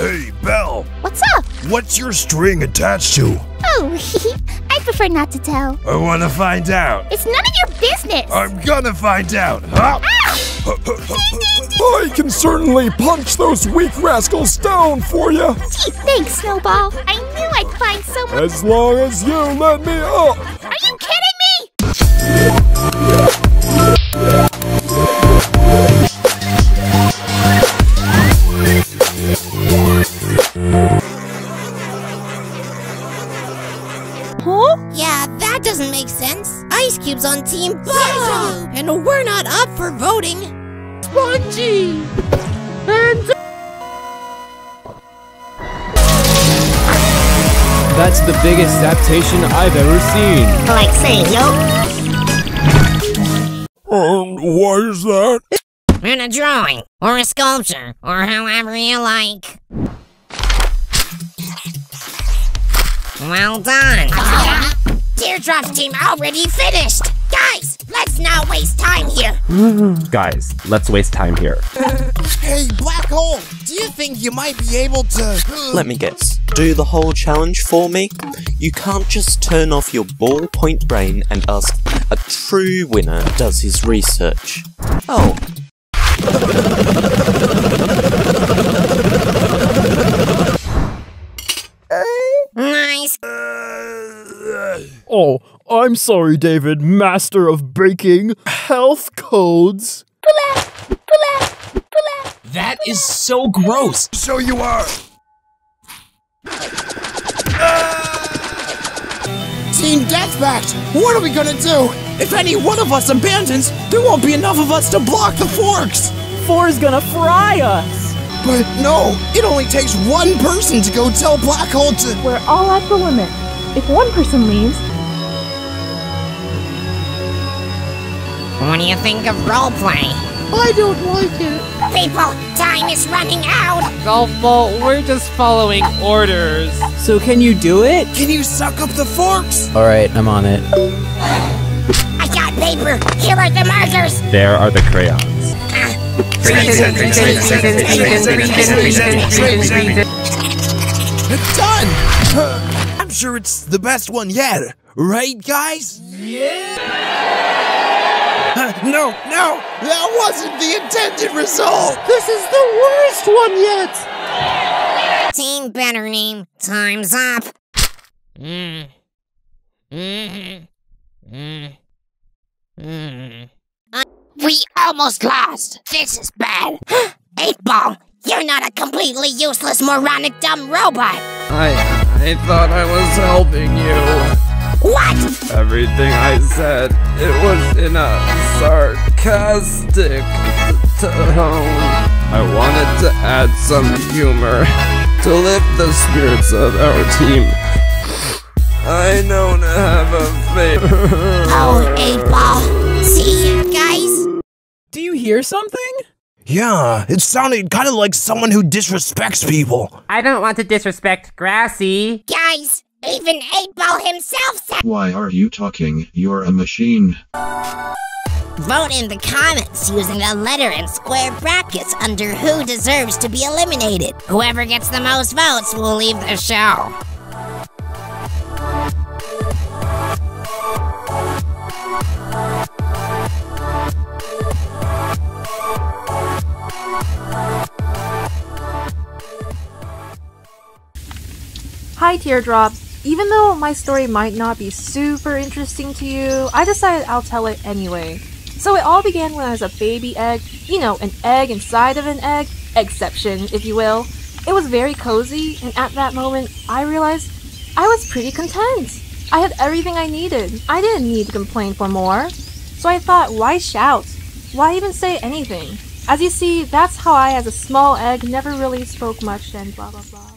Hey, Bell, What's up? what's your string attached to? Oh, I prefer not to tell. I want to find out. It's none of your business. I'm gonna find out. Huh? Ah! I can certainly punch those weak rascals down for you, Gee, thanks, Snowball. I knew I'd find someone. as long as you let me up. Are you kidding me? Huh? Yeah, that doesn't make sense. Ice Cube's on Team Boo, and we're not up for voting. Spongy! And That's the biggest adaptation I've ever seen. Like saying, yo. And why is that? In a drawing, or a sculpture, or however you like. Well done. Teardrop's team already finished. Guys, let's not waste time here. Guys, let's waste time here. Hey, Black Hole, do you think you might be able to. Hmm? Let me guess. Do the whole challenge for me? You can't just turn off your ballpoint brain and ask a true winner does his research. Oh. Oh, I'm sorry, David, master of breaking health codes. That is so gross. So you are. Team Deathmatch, what are we gonna do? If any one of us abandons, there won't be enough of us to block the forks! Four's gonna fry us! But no, it only takes one person to go tell Black Hole to. We're all at the limit. If one person leaves, What do you think of roleplay? I don't like it. People, time is running out. Golf ball, we're just following orders. So can you do it? Can you suck up the forks? Alright, I'm on it. I got paper. Here are the markers. There are the crayons. Ah. It's done! I'm sure it's the best one yet, right, guys? Yeah! no, no, that wasn't the intended result! This is the worst one yet! Team better name. Time's up. Mm. Mm. Mm. Mm. Uh, we almost lost. This is bad. Eight Ball, you're not a completely useless, moronic, dumb robot. I I thought I was helping you. What? Everything I said, it was in a sarcastic tone. I wanted to add some humor to lift the spirits of our team. I don't have a favorite. Oh, Eight Ball. See, guys? Do you hear something? Yeah, it sounded kind of like someone who disrespects people. I don't want to disrespect Grassy. Guys, even Eight Ball himself said. Why are you talking? You're a machine. Vote in the comments using the letter and square brackets under who deserves to be eliminated. Whoever gets the most votes will leave the show. Hi, Teardrop. Even though my story might not be super interesting to you, I decided I'll tell it anyway. So it all began when I was a baby egg, you know, an egg inside of an egg, exception, if you will. It was very cozy, and at that moment, I realized I was pretty content. I had everything I needed. I didn't need to complain for more. So I thought, why shout? Why even say anything? As you see, that's how I, as a small egg, never really spoke much and blah blah blah.